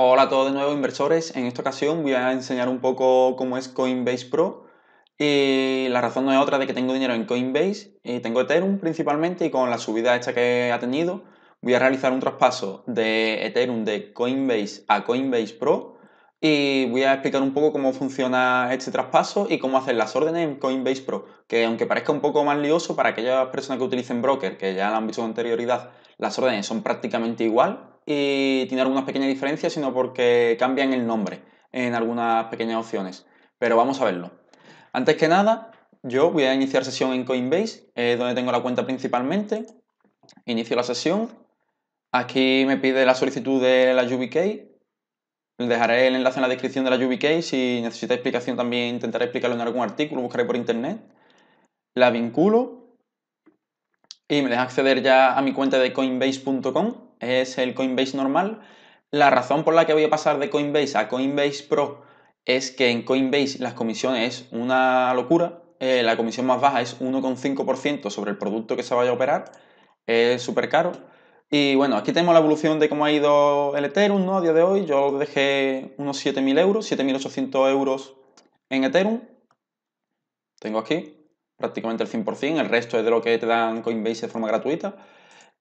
Hola a todos de nuevo inversores, en esta ocasión voy a enseñar un poco cómo es Coinbase Pro. Y la razón no es otra de que tengo dinero en Coinbase. Y tengo Ethereum principalmente y con la subida esta que ha tenido voy a realizar un traspaso de Ethereum de Coinbase a Coinbase Pro y voy a explicar un poco cómo funciona este traspaso y cómo hacer las órdenes en Coinbase Pro, que aunque parezca un poco más lioso para aquellas personas que utilicen broker, que ya lo han visto con anterioridad, las órdenes son prácticamente igual y tiene algunas pequeñas diferencias, sino porque cambian el nombre en algunas pequeñas opciones. Pero vamos a verlo. Antes que nada, yo voy a iniciar sesión en Coinbase, donde tengo la cuenta principalmente. Inicio la sesión. Aquí me pide la solicitud de la UBK, Dejaré el enlace en la descripción de la UBK. Si necesita explicación también intentaré explicarlo en algún artículo, buscaré por internet. La vinculo y me deja acceder ya a mi cuenta de coinbase.com. Es el Coinbase normal. La razón por la que voy a pasar de Coinbase a Coinbase Pro es que en Coinbase las comisiones es una locura. Eh, la comisión más baja es 1,5% sobre el producto que se vaya a operar. Es súper caro. Y bueno, aquí tenemos la evolución de cómo ha ido el Ethereum ¿no? a día de hoy. Yo dejé unos 7.000 euros, 7.800 euros en Ethereum. Tengo aquí prácticamente el 100%, el resto es de lo que te dan Coinbase de forma gratuita.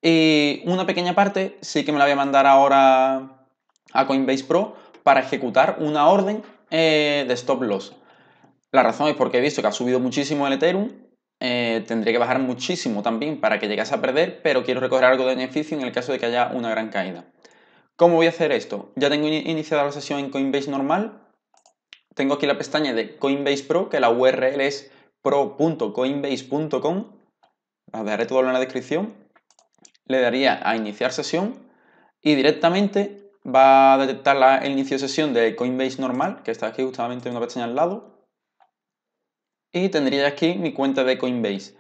Y una pequeña parte sí que me la voy a mandar ahora a Coinbase Pro para ejecutar una orden eh, de stop loss. La razón es porque he visto que ha subido muchísimo el Ethereum eh, tendría que bajar muchísimo también para que llegase a perder, pero quiero recoger algo de beneficio en el caso de que haya una gran caída. ¿Cómo voy a hacer esto? Ya tengo iniciada la sesión en Coinbase normal. Tengo aquí la pestaña de Coinbase Pro, que la URL es pro.coinbase.com. Os dejaré todo en la descripción. Le daría a iniciar sesión y directamente va a detectar la, el inicio de sesión de Coinbase normal, que está aquí justamente en una pestaña al lado y tendría aquí mi cuenta de Coinbase.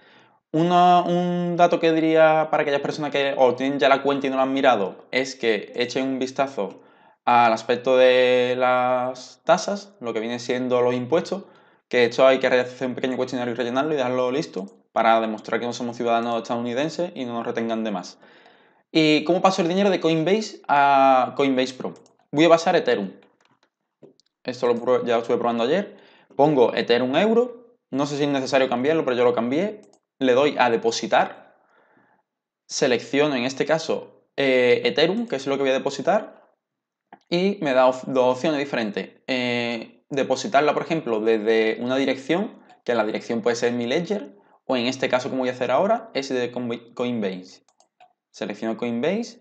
un dato que diría para aquellas personas que o tienen ya la cuenta y no la han mirado es que echen un vistazo al aspecto de las tasas, lo que viene siendo los impuestos, que esto hay que hacer un pequeño cuestionario y rellenarlo y dejarlo listo para demostrar que no somos ciudadanos estadounidenses y no nos retengan de más. ¿Y cómo paso el dinero de Coinbase a Coinbase Pro? Voy a pasar Ethereum. Esto lo, ya lo estuve probando ayer. Pongo Ethereum euro no sé si es necesario cambiarlo, pero yo lo cambié. Le doy a depositar. Selecciono en este caso eh, Ethereum, que es lo que voy a depositar. Y me da dos opciones diferentes. Eh, depositarla, por ejemplo, desde una dirección, que la dirección puede ser mi ledger, o en este caso, como voy a hacer ahora, es de Coinbase. Selecciono Coinbase.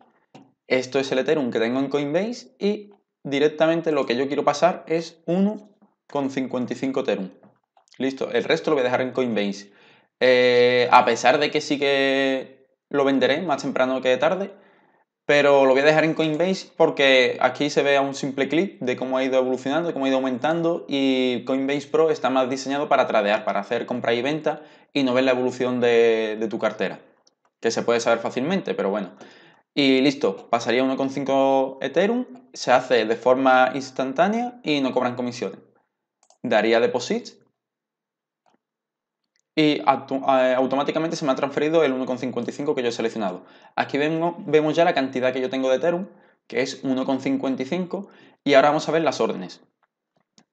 Esto es el Ethereum que tengo en Coinbase y directamente lo que yo quiero pasar es 1,55 Ethereum. Listo, el resto lo voy a dejar en Coinbase. Eh, a pesar de que sí que lo venderé más temprano que tarde, pero lo voy a dejar en Coinbase porque aquí se ve a un simple clic de cómo ha ido evolucionando, cómo ha ido aumentando y Coinbase Pro está más diseñado para tradear, para hacer compra y venta y no ver la evolución de, de tu cartera, que se puede saber fácilmente, pero bueno. Y listo, pasaría 1,5 Ethereum, se hace de forma instantánea y no cobran comisiones. Daría deposit y automáticamente se me ha transferido el 1,55 que yo he seleccionado. Aquí vemos, ya la cantidad que yo tengo de Ethereum, que es 1,55, y ahora vamos a ver las órdenes.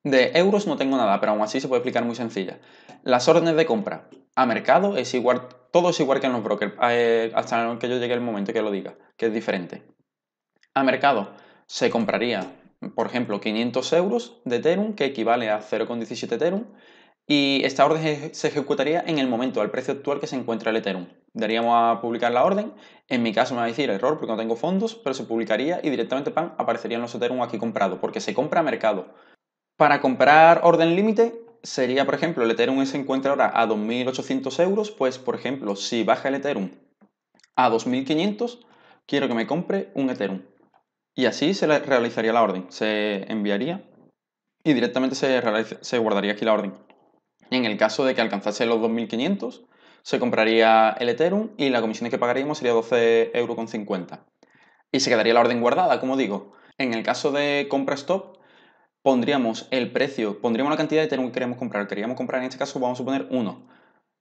De euros no tengo nada, pero aún así se puede explicar muy sencilla. Las órdenes de compra a mercado es igual, todo es igual que en los brokers, eh, hasta que yo llegue el momento que lo diga, que es diferente. A mercado se compraría, por ejemplo, 500 euros de Ethereum, que equivale a 0,17 Ethereum, y esta orden se ejecutaría en el momento, al precio actual que se encuentra el Ethereum. Daríamos a publicar la orden. En mi caso me va a decir error porque no tengo fondos, pero se publicaría y directamente pan, aparecerían los Ethereum aquí comprados, porque se compra a mercado. Para comprar orden límite sería, por ejemplo, el Ethereum se encuentra ahora a 2.800 euros, pues, por ejemplo, si baja el Ethereum a 2.500, quiero que me compre un Ethereum. Y así se realizaría la orden. Se enviaría y directamente se guardaría aquí la orden. En el caso de que alcanzase los 2.500, se compraría el Ethereum y la comisión que pagaríamos sería 12,50 euros. Y se quedaría la orden guardada, como digo. En el caso de compra stop, pondríamos el precio, pondríamos la cantidad de Ethereum que queremos comprar. Queríamos comprar en este caso, vamos a poner 1.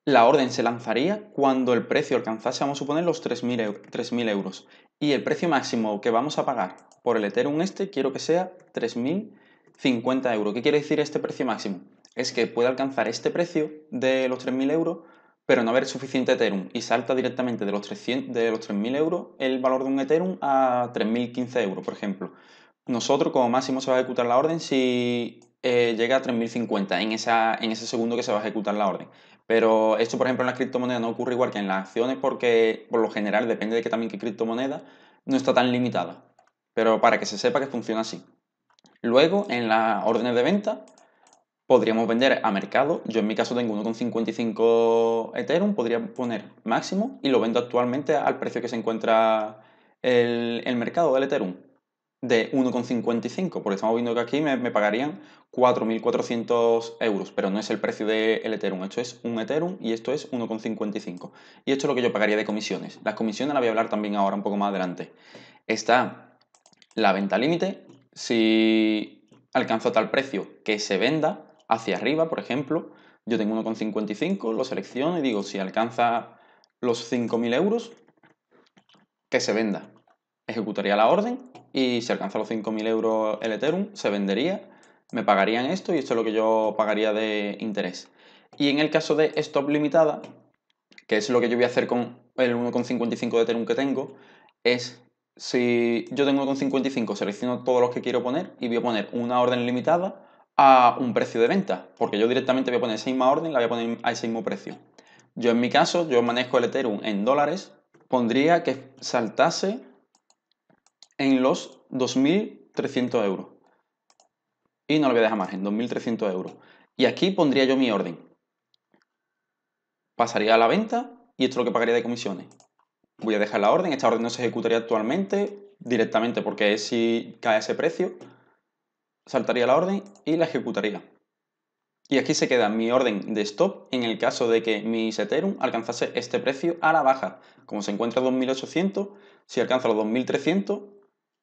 la orden se lanzaría cuando el precio alcanzase, vamos a suponer, los 3.000 euros. Y el precio máximo que vamos a pagar por el Ethereum este quiero que sea 3.050 euros. ¿Qué quiere decir este precio máximo? Es que puede alcanzar este precio de los 3.000 euros, pero no haber suficiente Ethereum y salta directamente de los 3.000 euros el valor de un Ethereum a 3.015 euros, por ejemplo. Nosotros como máximo se va a ejecutar la orden si eh, llega a 3.050 en, esa, en ese segundo que se va a ejecutar la orden. Pero esto, por ejemplo, en las criptomonedas no ocurre igual que en las acciones porque, por lo general, depende de que también qué criptomoneda, no está tan limitada. Pero para que se sepa que funciona así. Luego, en las órdenes de venta, podríamos vender a mercado. Yo en mi caso tengo 1,55 Ethereum, podría poner máximo y lo vendo actualmente al precio que se encuentra el, el mercado del Ethereum de 1,55, porque estamos viendo que aquí me, pagarían 4.400 euros, pero no es el precio del Ethereum, esto es un Ethereum y esto es 1,55. Y esto es lo que yo pagaría de comisiones. Las comisiones las voy a hablar también ahora un poco más adelante. Está la venta límite, si alcanzo tal precio que se venda hacia arriba, por ejemplo, yo tengo 1,55, lo selecciono y digo si alcanza los 5.000 euros, que se venda. Ejecutaría la orden y si alcanza los 5.000 euros el Ethereum, se vendería, me pagarían esto y esto es lo que yo pagaría de interés. Y en el caso de stop limitada, que es lo que yo voy a hacer con el 1,55 de Ethereum que tengo, es si yo tengo 1,55, selecciono todos los que quiero poner y voy a poner una orden limitada a un precio de venta, porque yo directamente voy a poner esa misma orden, la voy a poner a ese mismo precio. Yo en mi caso, yo manejo el Ethereum en dólares, pondría que saltase en los 2.300 euros. Y no lo voy a dejar margen, 2.300 euros. Y aquí pondría yo mi orden. Pasaría a la venta y esto es lo que pagaría de comisiones. Voy a dejar la orden, esta orden no se ejecutaría actualmente directamente porque si cae ese precio, saltaría la orden y la ejecutaría. Y aquí se queda mi orden de stop en el caso de que mi Ethereum alcanzase este precio a la baja. Como se encuentra 2800, si alcanza los 2300,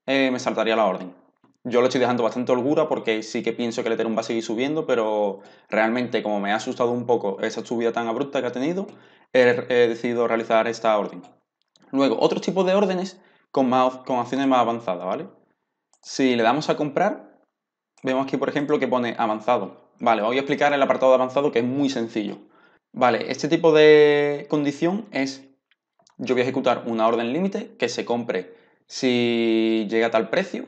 eh, me saltaría la orden. Yo lo estoy dejando bastante holgura porque sí que pienso que el Ethereum va a seguir subiendo, pero realmente como me ha asustado un poco esa subida tan abrupta que ha tenido, he, decidido realizar esta orden. Luego, otros tipos de órdenes con, más, con acciones más avanzadas, ¿vale? Si le damos a comprar, vemos aquí, por ejemplo, que pone avanzado. Vale, voy a explicar el apartado de avanzado que es muy sencillo. Vale, este tipo de condición es, yo voy a ejecutar una orden límite que se compre si llega a tal precio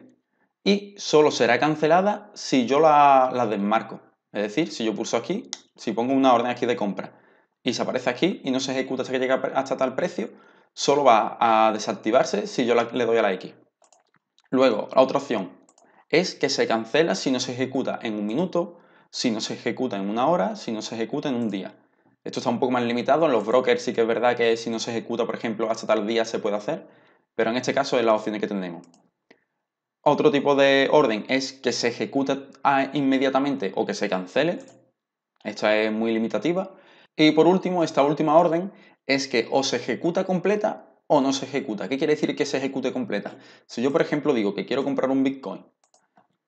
y solo será cancelada si yo la, desmarco. Es decir, si yo pulso aquí, si pongo una orden aquí de compra y se aparece aquí y no se ejecuta hasta que llega hasta tal precio, solo va a desactivarse si yo le doy a la X. Luego, la otra opción es que se cancela si no se ejecuta en un minuto, si no se ejecuta en una hora, si no se ejecuta en un día. Esto está un poco más limitado, en los brokers sí que es verdad que si no se ejecuta, por ejemplo, hasta tal día se puede hacer, pero en este caso es la opción que tenemos. Otro tipo de orden es que se ejecute inmediatamente o que se cancele. Esta es muy limitativa. Y por último, esta última orden es que o se ejecuta completa o no se ejecuta. ¿Qué quiere decir que se ejecute completa? Si yo, por ejemplo, digo que quiero comprar un Bitcoin,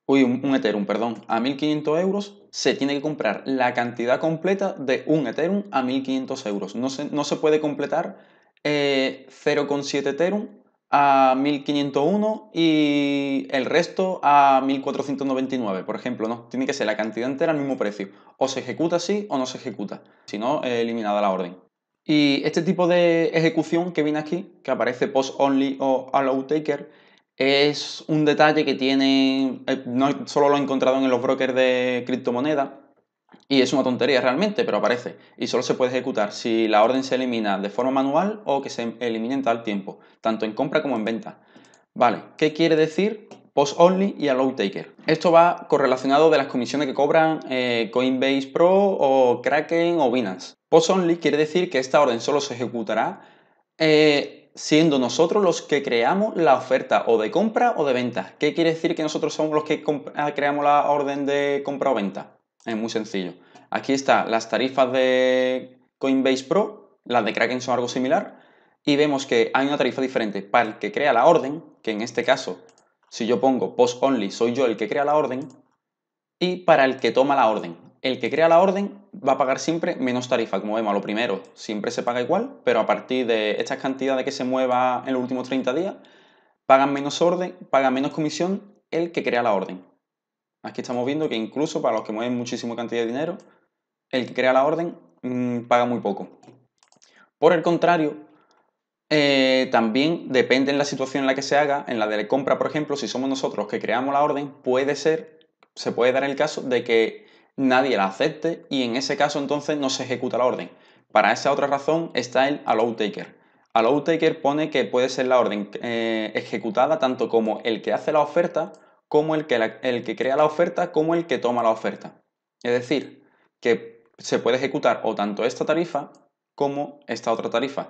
uy, un, Ethereum, perdón, a 1.500 euros, se tiene que comprar la cantidad completa de un Ethereum a 1.500 euros. No se, no se puede completar 0,7 eh, Ethereum a 1501 y el resto a 1499, por ejemplo, ¿no? Tiene que ser la cantidad entera al mismo precio. O se ejecuta así o no se ejecuta. Si no, eliminada la orden. Y este tipo de ejecución que viene aquí, que aparece post only o allow taker, es un detalle que tiene, eh, no solo lo he encontrado en los brokers de criptomonedas, y es una tontería realmente, pero aparece. Y solo se puede ejecutar si la orden se elimina de forma manual o que se elimine en tal tiempo, tanto en compra como en venta. Vale, ¿qué quiere decir post only y allow taker? Esto va correlacionado de las comisiones que cobran eh, Coinbase Pro o Kraken o Binance. Post only quiere decir que esta orden solo se ejecutará eh, siendo nosotros los que creamos la oferta o de compra o de venta. ¿Qué quiere decir que nosotros somos los que creamos la orden de compra o venta? Es muy sencillo. Aquí están las tarifas de Coinbase Pro, las de Kraken son algo similar, y vemos que hay una tarifa diferente para el que crea la orden, que en este caso, si yo pongo post only, soy yo el que crea la orden, y para el que toma la orden. El que crea la orden va a pagar siempre menos tarifa. Como vemos, lo primero siempre se paga igual, pero a partir de estas cantidades que se mueva en los últimos 30 días, pagan menos orden, paga menos comisión el que crea la orden. Aquí estamos viendo que incluso para los que mueven muchísima cantidad de dinero, el que crea la orden mmm, paga muy poco. Por el contrario, eh, también depende en la situación en la que se haga, en la de compra, por ejemplo, si somos nosotros los que creamos la orden, puede ser, se puede dar el caso de que nadie la acepte y en ese caso entonces no se ejecuta la orden. Para esa otra razón está el allow taker. Allow taker pone que puede ser la orden eh, ejecutada tanto como el que hace la oferta, como el que, el que crea la oferta, como el que toma la oferta. Es decir, que se puede ejecutar o tanto esta tarifa como esta otra tarifa.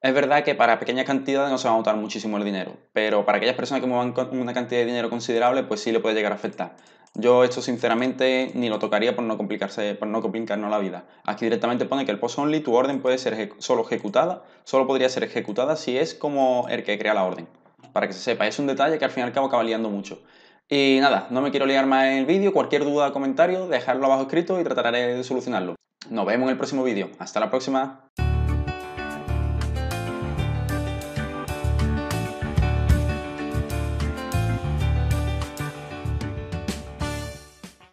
Es verdad que para pequeñas cantidades no se va a notar muchísimo el dinero, pero para aquellas personas que muevan una cantidad de dinero considerable, pues sí le puede llegar a afectar. Yo esto sinceramente ni lo tocaría por no complicarse, por no complicarnos la vida. Aquí directamente pone que el post only, tu orden puede ser solo ejecutada, solo podría ser ejecutada si es como el que crea la orden. Para que se sepa, es un detalle que al fin y al cabo acaba liando mucho. Y nada, no me quiero liar más en el vídeo, cualquier duda o comentario, dejarlo abajo escrito y trataré de solucionarlo. Nos vemos en el próximo vídeo. Hasta la próxima.